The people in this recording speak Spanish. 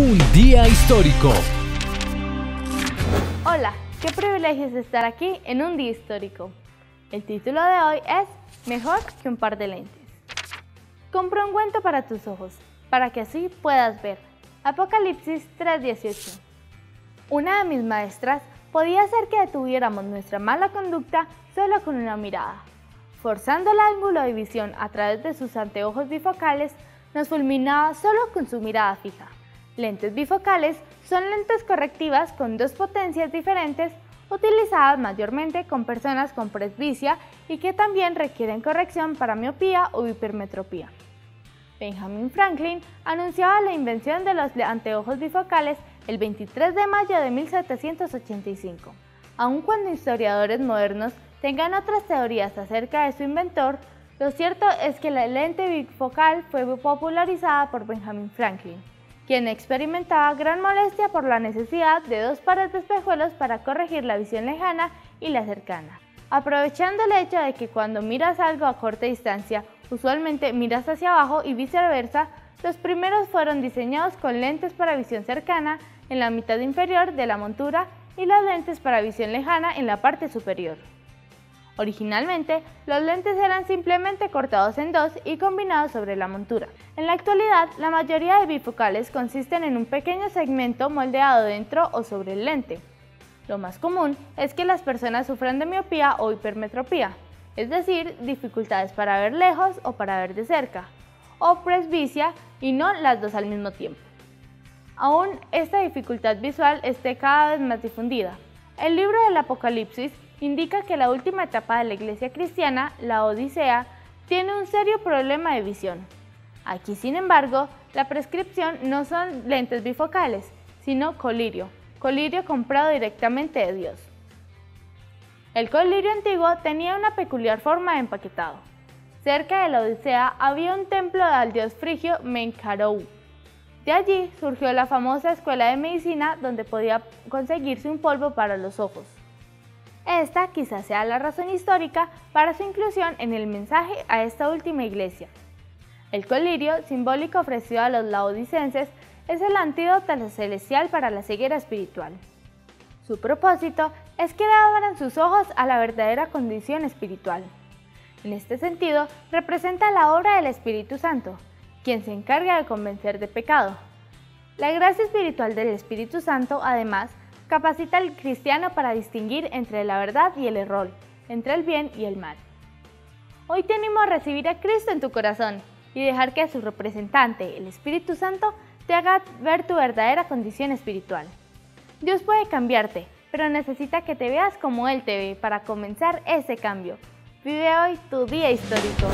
Un día histórico. Hola, qué privilegio es estar aquí en un día histórico. El título de hoy es Mejor que un par de lentes. Compra un cuento para tus ojos, para que así puedas ver. Apocalipsis 3:18. Una de mis maestras podía hacer que detuviéramos nuestra mala conducta solo con una mirada. Forzando el ángulo de visión a través de sus anteojos bifocales, nos fulminaba solo con su mirada fija. Lentes bifocales son lentes correctivas con dos potencias diferentes utilizadas mayormente con personas con presbicia y que también requieren corrección para miopía o hipermetropía. Benjamin Franklin anunciaba la invención de los anteojos bifocales el 23 de mayo de 1785. Aun cuando historiadores modernos tengan otras teorías acerca de su inventor, lo cierto es que la lente bifocal fue popularizada por Benjamin Franklin, quien experimentaba gran molestia por la necesidad de dos pares de espejuelos para corregir la visión lejana y la cercana. Aprovechando el hecho de que cuando miras algo a corta distancia, usualmente miras hacia abajo y viceversa, los primeros fueron diseñados con lentes para visión cercana en la mitad inferior de la montura y las lentes para visión lejana en la parte superior. Originalmente, los lentes eran simplemente cortados en dos y combinados sobre la montura. En la actualidad, la mayoría de bifocales consisten en un pequeño segmento moldeado dentro o sobre el lente. Lo más común es que las personas sufran de miopía o hipermetropía, es decir, dificultades para ver lejos o para ver de cerca, o presbicia y no las dos al mismo tiempo. Aún esta dificultad visual esté cada vez más difundida. El libro del Apocalipsis indica que la última etapa de la iglesia cristiana, la Odisea, tiene un serio problema de visión. Aquí, sin embargo, la prescripción no son lentes bifocales, sino colirio, colirio comprado directamente de Dios. El colirio antiguo tenía una peculiar forma de empaquetado. Cerca de la Odisea había un templo al dios frigio Menkarou. De allí surgió la famosa escuela de medicina donde podía conseguirse un polvo para los ojos. Esta quizás sea la razón histórica para su inclusión en el mensaje a esta última iglesia. El colirio, simbólico ofrecido a los laodicenses, es el antídoto celestial para la ceguera espiritual. Su propósito es que abran sus ojos a la verdadera condición espiritual. En este sentido, representa la obra del Espíritu Santo, quien se encarga de convencer de pecado. La gracia espiritual del Espíritu Santo, además, capacita al cristiano para distinguir entre la verdad y el error, entre el bien y el mal. Hoy te animo a recibir a Cristo en tu corazón y dejar que su representante, el Espíritu Santo, te haga ver tu verdadera condición espiritual. Dios puede cambiarte, pero necesita que te veas como Él te ve para comenzar ese cambio. Vive hoy tu día histórico.